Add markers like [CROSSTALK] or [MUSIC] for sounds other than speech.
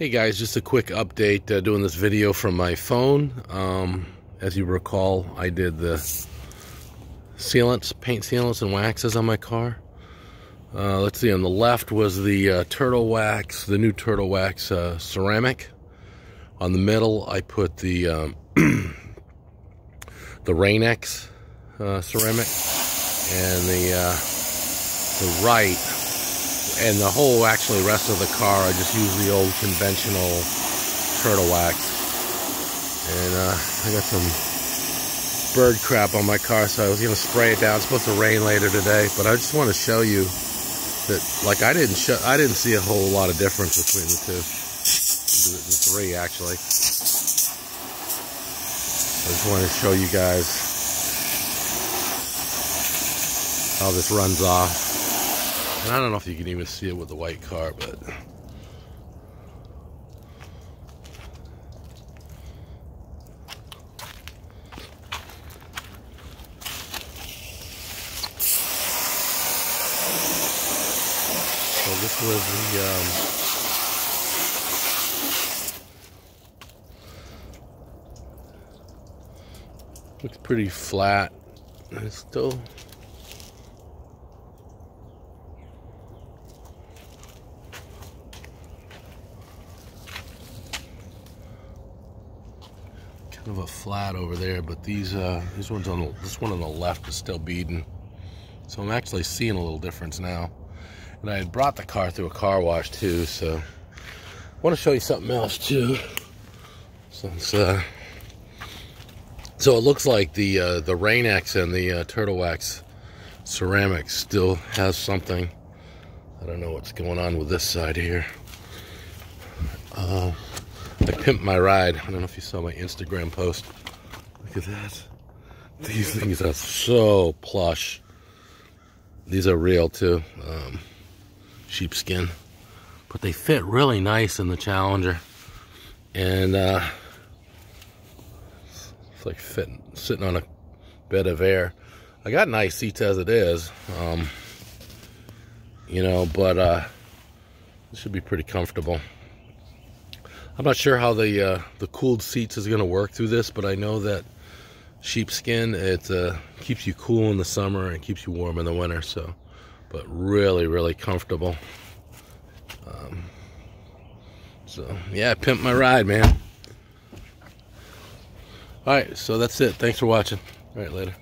Hey guys, just a quick update uh, doing this video from my phone. Um, as you recall, I did the sealants, paint sealants and waxes on my car. Uh, let's see, on the left was the uh, turtle wax, the new turtle wax uh, ceramic. On the middle, I put the um, [CLEARS THROAT] the Rain-X uh, ceramic, and the uh, the right and the whole actually rest of the car I just use the old conventional turtle wax. And uh, I got some bird crap on my car so I was gonna spray it down. It's supposed to rain later today but I just want to show you that like I didn't show I didn't see a whole lot of difference between the two. The three actually. I just want to show you guys how this runs off and I don't know if you can even see it with the white car, but... So this was the... Um, looks pretty flat. It's still kind of a flat over there, but these uh, these ones on the, this one on the left is still beading. So I'm actually seeing a little difference now. And I had brought the car through a car wash too, so I want to show you something else too. Since uh, so it looks like the uh, the Rain-X and the uh, Turtle Wax ceramic still has something. I don't know what's going on with this side here. Uh, I pimped my ride. I don't know if you saw my Instagram post. Look at that. These things are so plush. These are real too. Um, sheepskin. But they fit really nice in the Challenger. And uh, it's like fitting, sitting on a bed of air. I got nice seats as it is. Um, you know, but uh, it should be pretty comfortable. I'm not sure how the uh, the cooled seats is going to work through this, but I know that sheepskin it uh, keeps you cool in the summer and keeps you warm in the winter. So, but really, really comfortable. Um, so yeah, pimp my ride, man. All right, so that's it. Thanks for watching. All right, later.